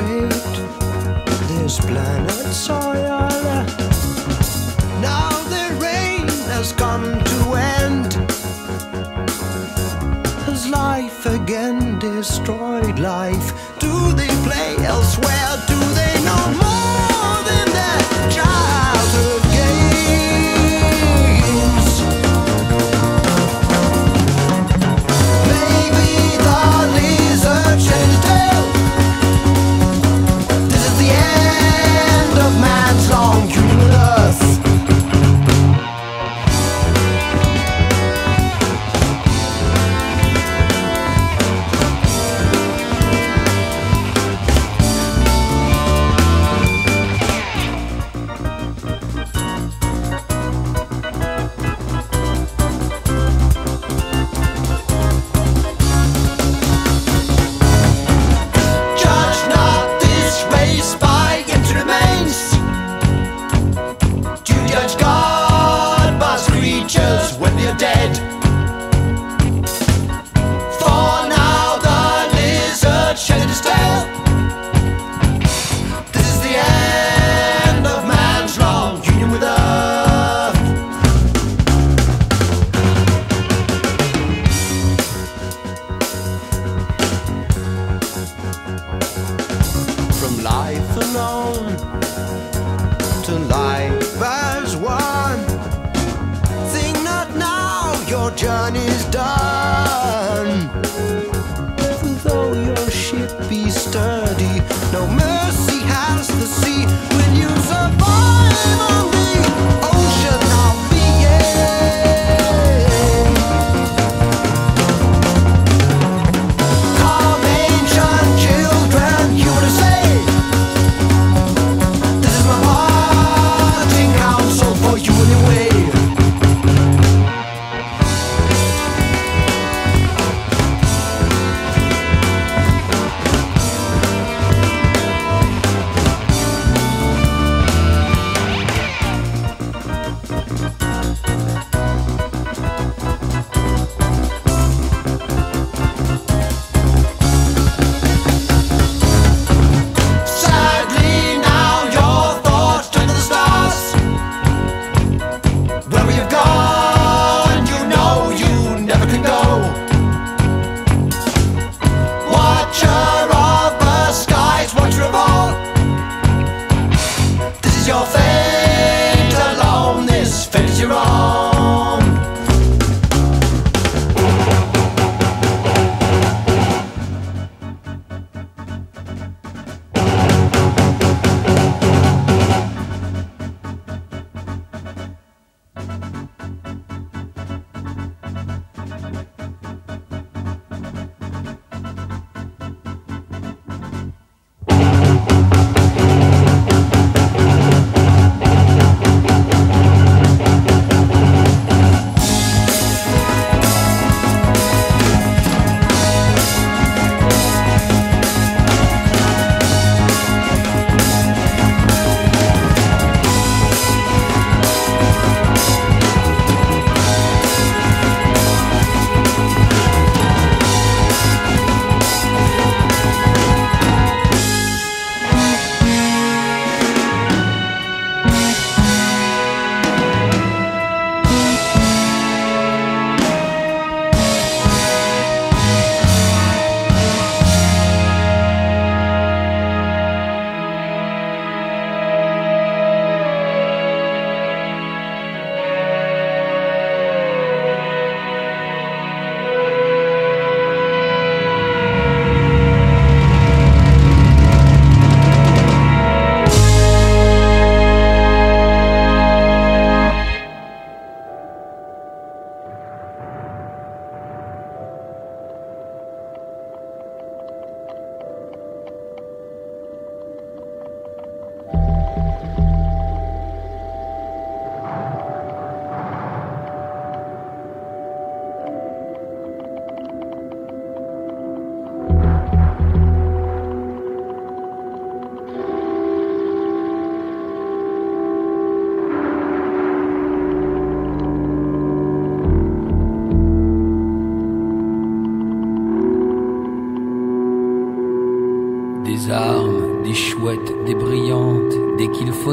shaped this planet soil. Now the rain has come to end. Has life again destroyed life? Do they play elsewhere? Do they know more?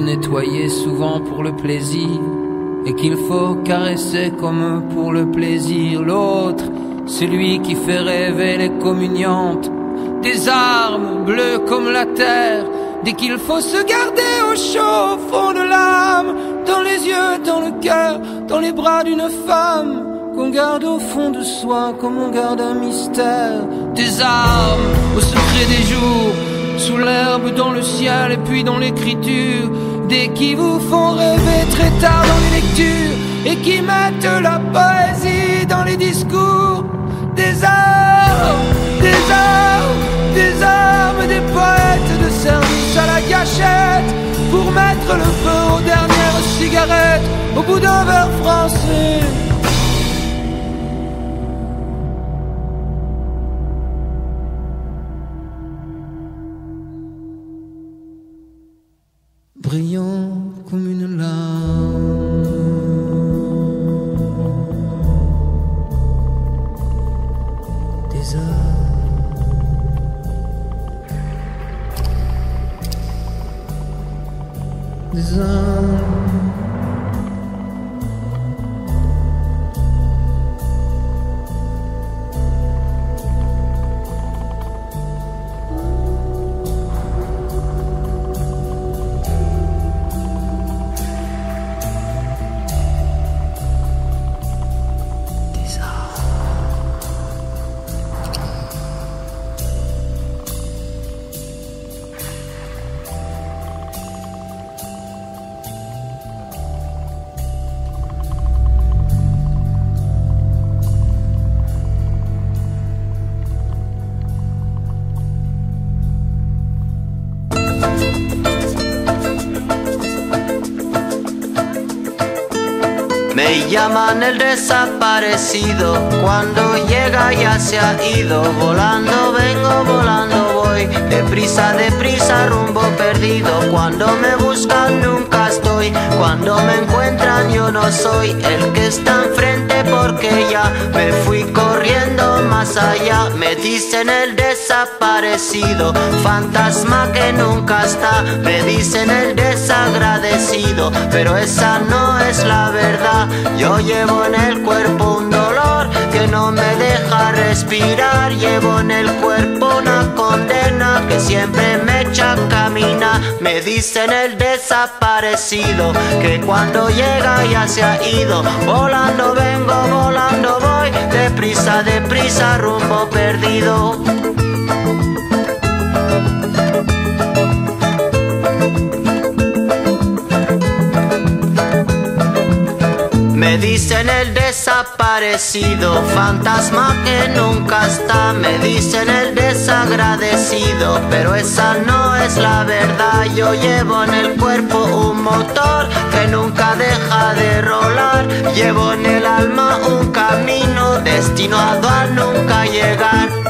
Nettoyer souvent pour le plaisir et qu'il faut caresser comme pour le plaisir. L'autre, celui qui fait rêver les communiantes, des armes bleues comme la terre, dès qu'il faut se garder au chaud au fond de l'âme, dans les yeux, dans le cœur, dans les bras d'une femme, qu'on garde au fond de soi comme on garde un mystère, des armes au secret des jours, sous l'herbe, dans le ciel et puis dans l'écriture, des qui vous font rêver très tard dans les lectures et qui mettent la poésie dans les discours, des armes, des armes, des armes, des poètes de service à la gâchette pour mettre le feu aux dernières cigarettes au bout d'un verre français. Llaman el desaparecido, cuando llega ya se ha ido, volando vengo, volando voy, deprisa, deprisa, rumbo perdido, cuando me buscan nunca estoy, cuando me encuentran yo no soy el que está enfrente porque ya me fui corriendo más allá, me dicen el desaparecido, fantasma que nunca está, me dicen el desagradecido, pero esa no es la verdad. Yo llevo en el cuerpo un dolor que no me deja respirar. Llevo en el cuerpo una condena que siempre me echa a caminar. Me dicen el desaparecido que cuando llega ya se ha ido. Volando vengo, volando voy, deprisa, deprisa, rumbo perdido. Me dicen el desaparecido, fantasma que nunca está. Me dicen el desagradecido, pero esa no es la verdad. Yo llevo en el cuerpo un motor que nunca deja de rolar. Llevo en el alma un camino destinado a nunca llegar.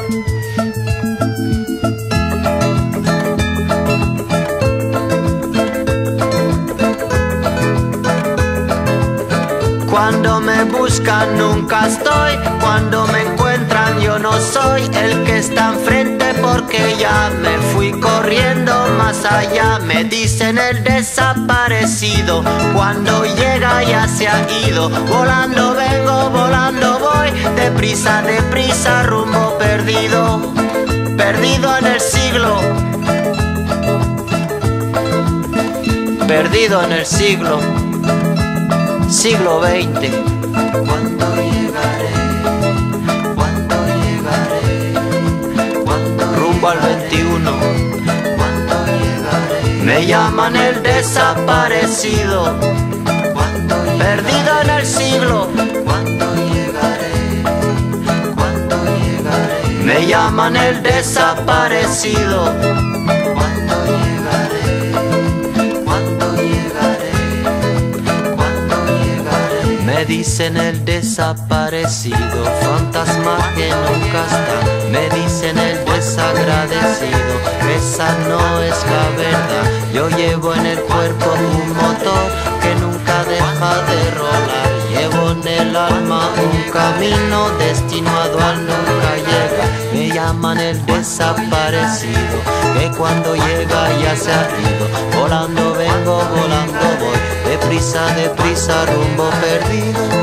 Cuando me buscan nunca estoy, cuando me encuentran yo no soy el que está enfrente porque ya me fui corriendo más allá. Me dicen el desaparecido, cuando llega ya se ha ido. Volando vengo, volando voy, deprisa, deprisa, rumbo perdido, perdido en el siglo. Perdido en el siglo siglo XX. ¿Cuándo llegaré? ¿Cuándo llegaré? ¿Cuándo rumbo al 21? ¿Cuándo llegaré? Me llaman el desaparecido. ¿Cuándo Perdido en el siglo. ¿Cuándo llegaré? ¿Cuándo llegaré? Me llaman el desaparecido. Me dicen el desaparecido, fantasma que nunca está. Me dicen el desagradecido, esa no es la verdad. Yo llevo en el cuerpo un motor que nunca deja de rolar. Llevo en el alma un camino destinado a nunca llegar. Me llaman el desaparecido, que cuando llega ya se ha ido. Volando vengo, volando voy, deprisa, deprisa, rumbo perdido.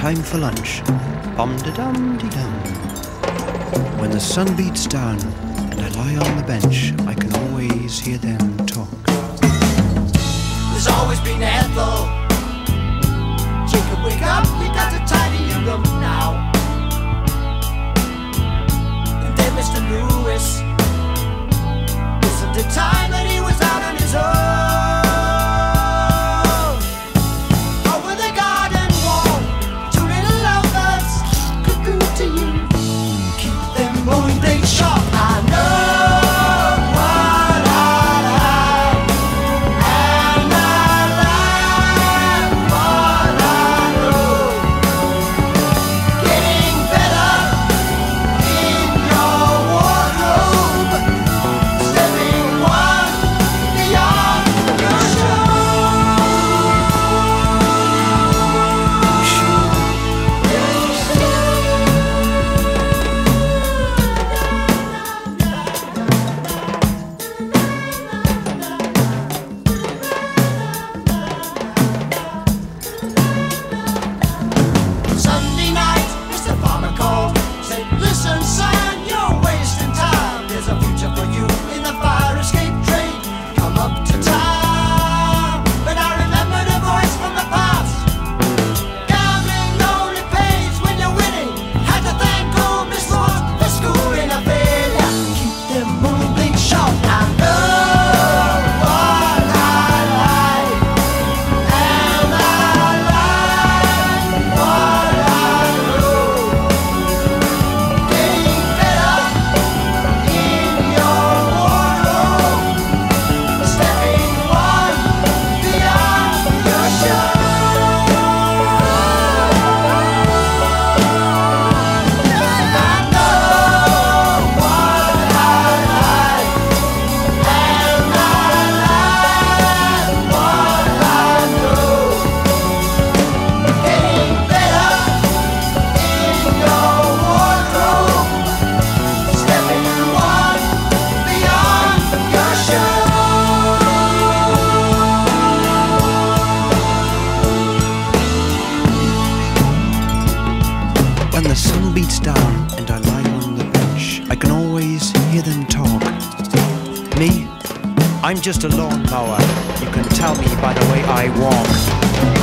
Time for lunch. Bum da dum de dum. When the sun beats down and I lie on the bench, I can always hear them talk. There's always been Ethel. Jacob, wake up, we got to tidy your room now. And then Mr. Lewis. Isn't it time that he was out on his own? Just a lawnmower. You can tell me by the way I walk.